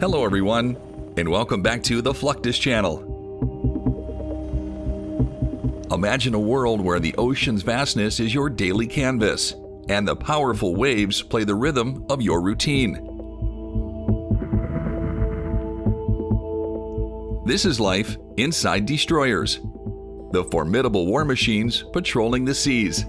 Hello, everyone, and welcome back to the Fluctus channel. Imagine a world where the ocean's vastness is your daily canvas, and the powerful waves play the rhythm of your routine. This is life inside destroyers, the formidable war machines patrolling the seas.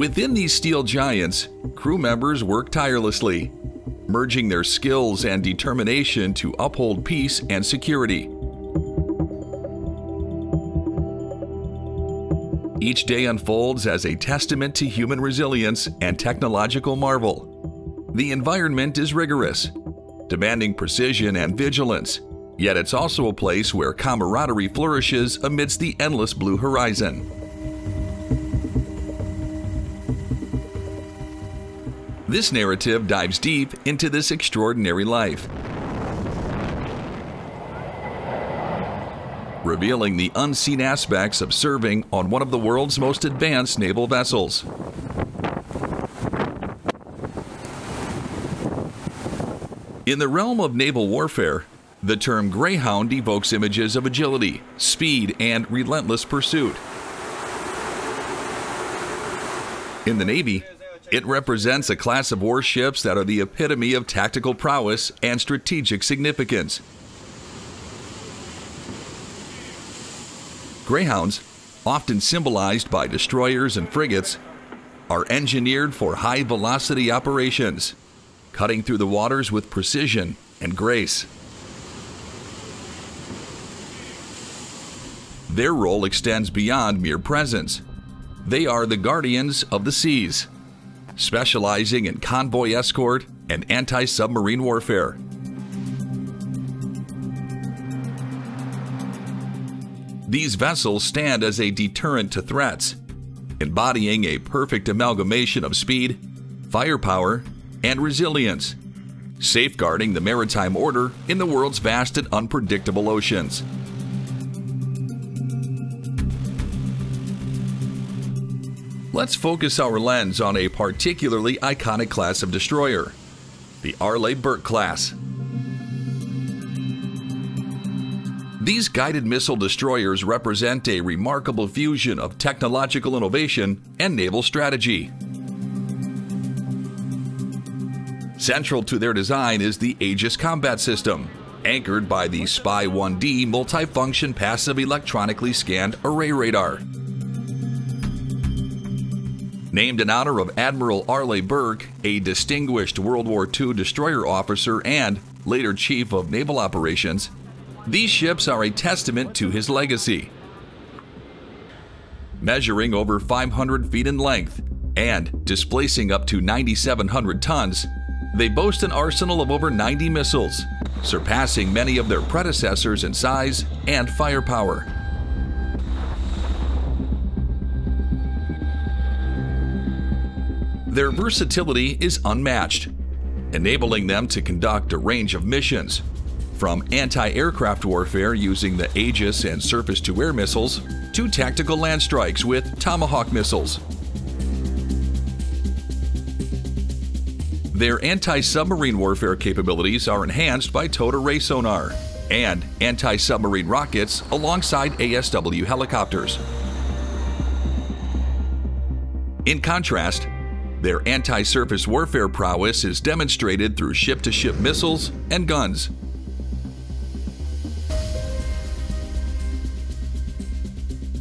Within these steel giants, crew members work tirelessly, merging their skills and determination to uphold peace and security. Each day unfolds as a testament to human resilience and technological marvel. The environment is rigorous, demanding precision and vigilance, yet it's also a place where camaraderie flourishes amidst the endless blue horizon. This narrative dives deep into this extraordinary life, revealing the unseen aspects of serving on one of the world's most advanced naval vessels. In the realm of naval warfare, the term Greyhound evokes images of agility, speed, and relentless pursuit. In the Navy, it represents a class of warships that are the epitome of tactical prowess and strategic significance. Greyhounds, often symbolized by destroyers and frigates, are engineered for high velocity operations, cutting through the waters with precision and grace. Their role extends beyond mere presence. They are the guardians of the seas specializing in convoy escort and anti submarine warfare. These vessels stand as a deterrent to threats, embodying a perfect amalgamation of speed, firepower, and resilience, safeguarding the maritime order in the world's vast and unpredictable oceans. Let's focus our lens on a particularly iconic class of destroyer, the Arleigh Burke class. These guided missile destroyers represent a remarkable fusion of technological innovation and naval strategy. Central to their design is the Aegis combat system, anchored by the SPY 1D multifunction passive electronically scanned array radar. Named in honor of Admiral Arleigh Burke, a distinguished World War II destroyer officer and later Chief of Naval Operations, these ships are a testament to his legacy. Measuring over 500 feet in length and displacing up to 9,700 tons, they boast an arsenal of over 90 missiles, surpassing many of their predecessors in size and firepower. Their versatility is unmatched, enabling them to conduct a range of missions, from anti aircraft warfare using the Aegis and surface to air missiles to tactical land strikes with Tomahawk missiles. Their anti submarine warfare capabilities are enhanced by towed array sonar and anti submarine rockets alongside ASW helicopters. In contrast, their anti surface warfare prowess is demonstrated through ship to ship missiles and guns.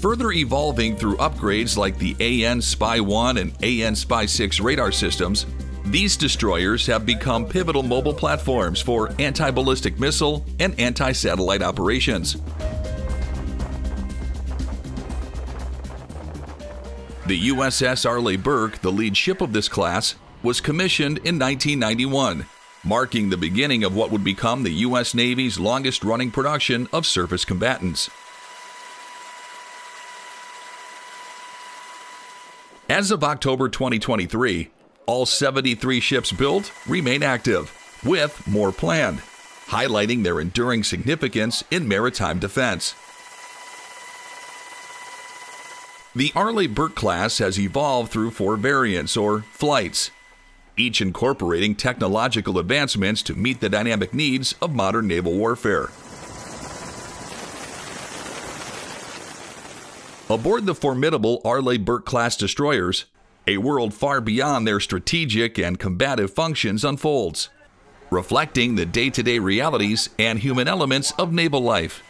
Further evolving through upgrades like the AN Spy 1 and AN Spy 6 radar systems, these destroyers have become pivotal mobile platforms for anti ballistic missile and anti satellite operations. The USS Arleigh Burke, the lead ship of this class, was commissioned in 1991, marking the beginning of what would become the U.S. Navy's longest running production of surface combatants. As of October 2023, all 73 ships built remain active, with more planned, highlighting their enduring significance in maritime defense. The Arleigh Burke class has evolved through four variants, or flights, each incorporating technological advancements to meet the dynamic needs of modern naval warfare. Aboard the formidable Arleigh Burke class destroyers, a world far beyond their strategic and combative functions unfolds, reflecting the day to day realities and human elements of naval life.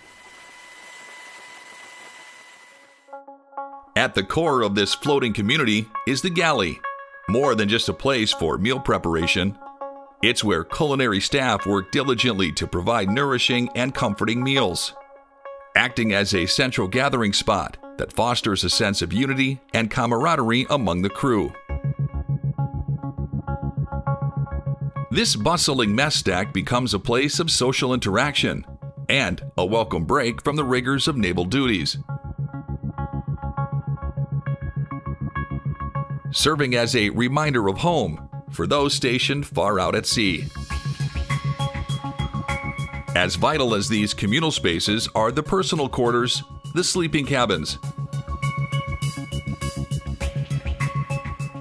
At the core of this floating community is the galley, more than just a place for meal preparation. It's where culinary staff work diligently to provide nourishing and comforting meals, acting as a central gathering spot that fosters a sense of unity and camaraderie among the crew. This bustling mess deck becomes a place of social interaction and a welcome break from the rigors of naval duties. Serving as a reminder of home for those stationed far out at sea. As vital as these communal spaces are the personal quarters, the sleeping cabins.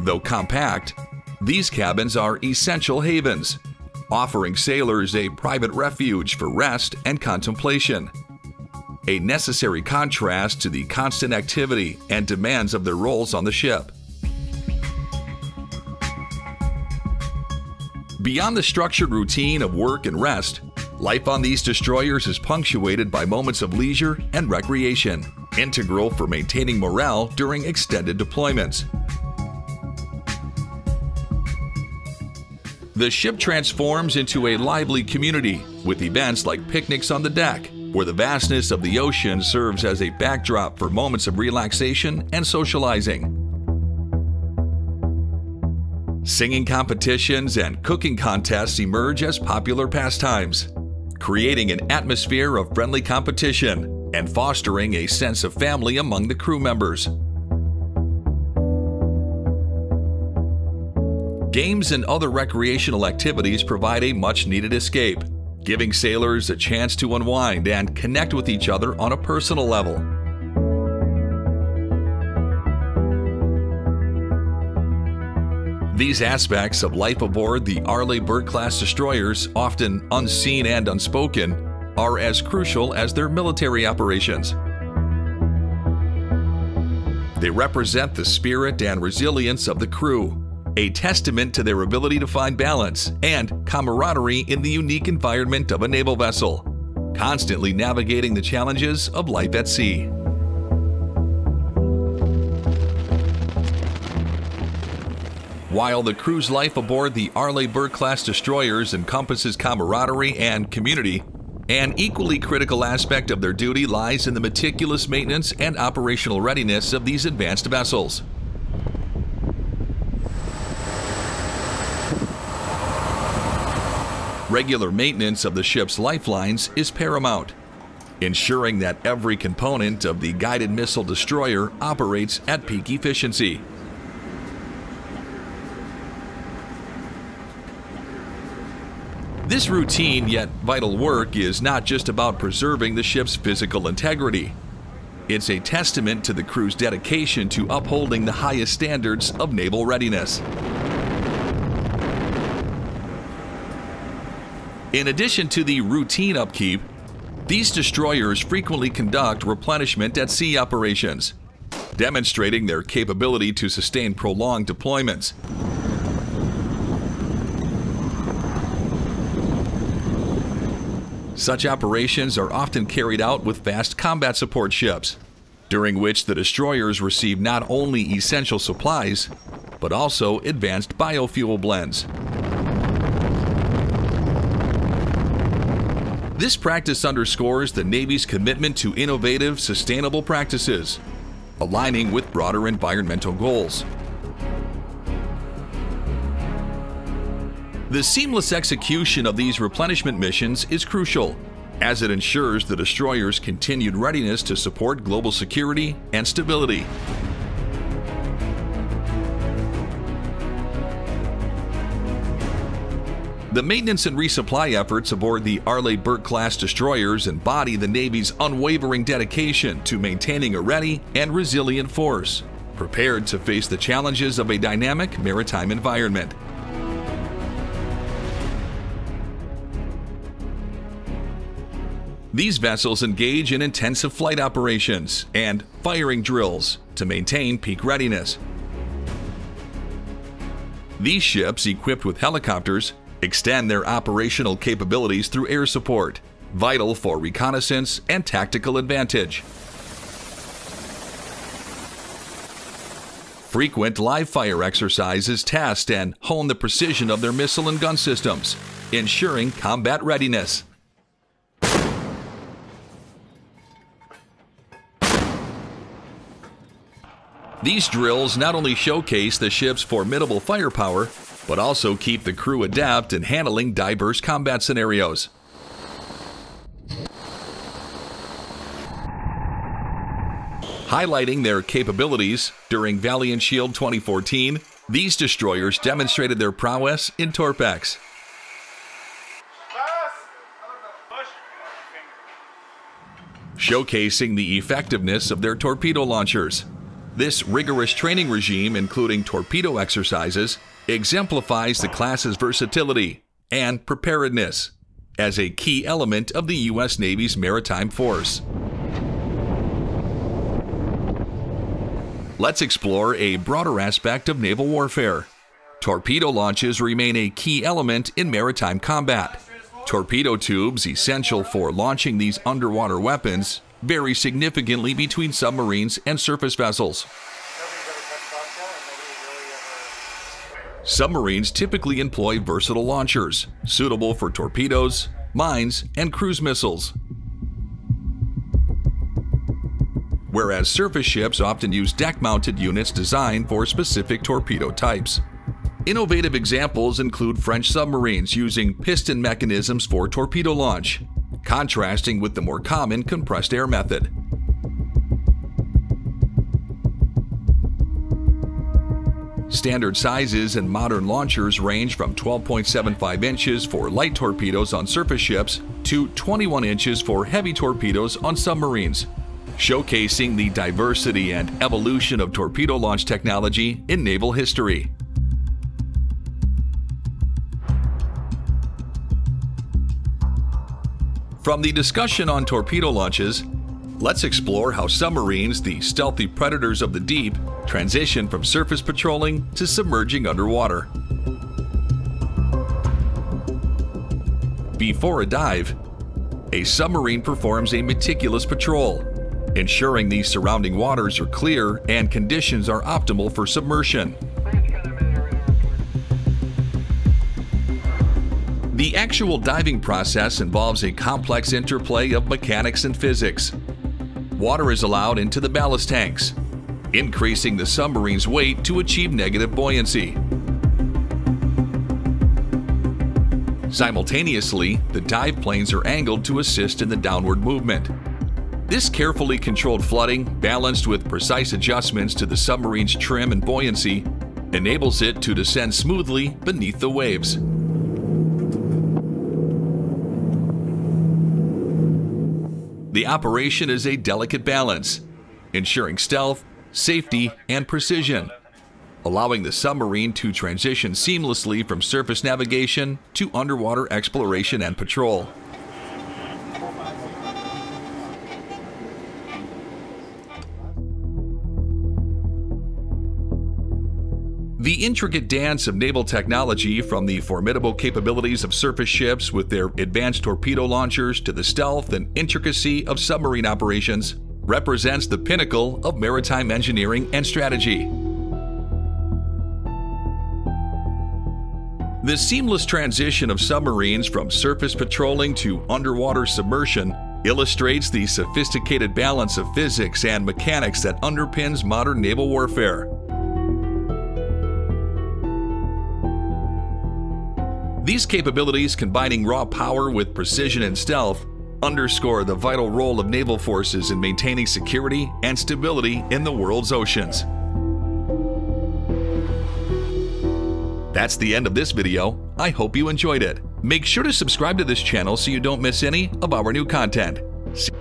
Though compact, these cabins are essential havens, offering sailors a private refuge for rest and contemplation. A necessary contrast to the constant activity and demands of their roles on the ship. Beyond the structured routine of work and rest, Life on these destroyers is punctuated by moments of leisure and recreation, integral for maintaining morale during extended deployments. The ship transforms into a lively community with events like picnics on the deck, where the vastness of the ocean serves as a backdrop for moments of relaxation and socializing. Singing competitions and cooking contests emerge as popular pastimes creating an atmosphere of friendly competition and fostering a sense of family among the crew members. Games and other recreational activities provide a much needed escape, giving sailors a chance to unwind and connect with each other on a personal level. These aspects of life aboard the Arleigh Burke class destroyers, often unseen and unspoken, are as crucial as their military operations. They represent the spirit and resilience of the crew, a testament to their ability to find balance and camaraderie in the unique environment of a naval vessel, constantly navigating the challenges of life at sea. While the crew's life aboard the Arleigh Burke class destroyers encompasses camaraderie and community, an equally critical aspect of their duty lies in the meticulous maintenance and operational readiness of these advanced vessels. Regular maintenance of the ship's lifelines is paramount, ensuring that every component of the guided missile destroyer operates at peak efficiency. This routine yet vital work is not just about preserving the ship's physical integrity. It's a testament to the crew's dedication to upholding the highest standards of naval readiness. In addition to the routine upkeep, these destroyers frequently conduct replenishment at sea operations, demonstrating their capability to sustain prolonged deployments. Such operations are often carried out with fast combat support ships, during which the destroyers receive not only essential supplies, but also advanced biofuel blends. This practice underscores the Navy's commitment to innovative, sustainable practices, aligning with broader environmental goals. The seamless execution of these replenishment missions is crucial, as it ensures the destroyer's continued readiness to support global security and stability. The maintenance and resupply efforts aboard the Arleigh Burke class destroyers embody the Navy's unwavering dedication to maintaining a ready and resilient force, prepared to face the challenges of a dynamic maritime environment. These vessels engage in intensive flight operations and firing drills to maintain peak readiness. These ships, equipped with helicopters, extend their operational capabilities through air support, vital for reconnaissance and tactical advantage. Frequent live fire exercises test and hone the precision of their missile and gun systems, ensuring combat readiness. These drills not only showcase the ship's formidable firepower, but also keep the crew adept in handling diverse combat scenarios. Highlighting their capabilities during Valiant Shield 2014, these destroyers demonstrated their prowess in Torpex. Showcasing the effectiveness of their torpedo launchers. This rigorous training regime, including torpedo exercises, exemplifies the class's versatility and preparedness as a key element of the U.S. Navy's maritime force. Let's explore a broader aspect of naval warfare. Torpedo launches remain a key element in maritime combat. Torpedo tubes, essential for launching these underwater weapons, vary significantly between submarines and surface vessels. Submarines typically employ versatile launchers, suitable for torpedoes, mines, and cruise missiles. Whereas surface ships often use deck-mounted units designed for specific torpedo types. Innovative examples include French submarines using piston mechanisms for torpedo launch, contrasting with the more common compressed air method. Standard sizes and modern launchers range from 12.75 inches for light torpedoes on surface ships to 21 inches for heavy torpedoes on submarines, showcasing the diversity and evolution of torpedo launch technology in naval history. From the discussion on torpedo launches, let's explore how submarines, the stealthy predators of the deep, transition from surface patrolling to submerging underwater. Before a dive, a submarine performs a meticulous patrol, ensuring the surrounding waters are clear and conditions are optimal for submersion. The actual diving process involves a complex interplay of mechanics and physics. Water is allowed into the ballast tanks, increasing the submarine's weight to achieve negative buoyancy. Simultaneously, the dive planes are angled to assist in the downward movement. This carefully controlled flooding, balanced with precise adjustments to the submarine's trim and buoyancy, enables it to descend smoothly beneath the waves. The operation is a delicate balance, ensuring stealth, safety, and precision, allowing the submarine to transition seamlessly from surface navigation to underwater exploration and patrol. The intricate dance of naval technology, from the formidable capabilities of surface ships with their advanced torpedo launchers to the stealth and intricacy of submarine operations, represents the pinnacle of maritime engineering and strategy. The seamless transition of submarines from surface patrolling to underwater submersion illustrates the sophisticated balance of physics and mechanics that underpins modern naval warfare. These capabilities, combining raw power with precision and stealth, underscore the vital role of naval forces in maintaining security and stability in the world's oceans. That's the end of this video. I hope you enjoyed it. Make sure to subscribe to this channel so you don't miss any of our new content. See